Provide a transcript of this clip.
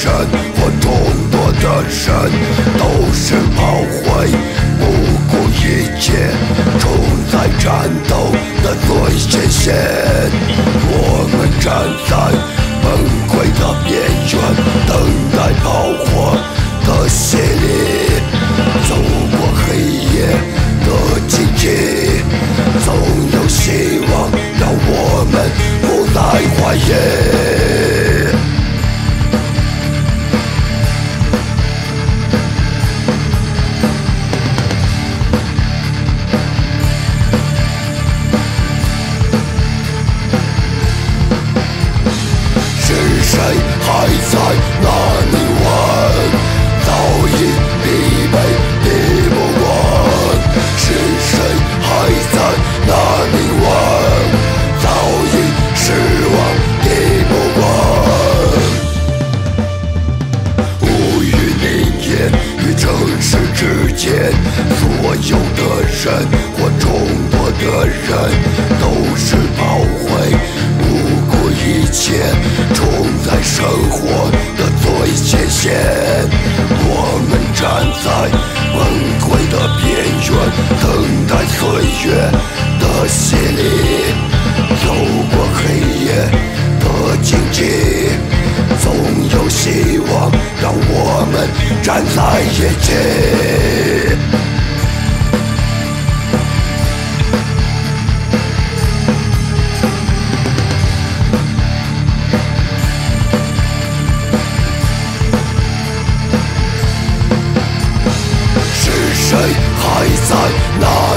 神或众多的人，都是炮灰，不顾一切冲在战斗的最前线。我们站在崩溃的边缘，等待炮火的洗礼，走过黑夜的荆棘，总有希望让我们不再怀疑。人或众多的人都是炮灰，不顾一切冲在生活的最前线。我们站在崩溃的边缘，等待岁月的洗礼，走过黑夜的荆棘。总有希望，让我们站在一起。在哪？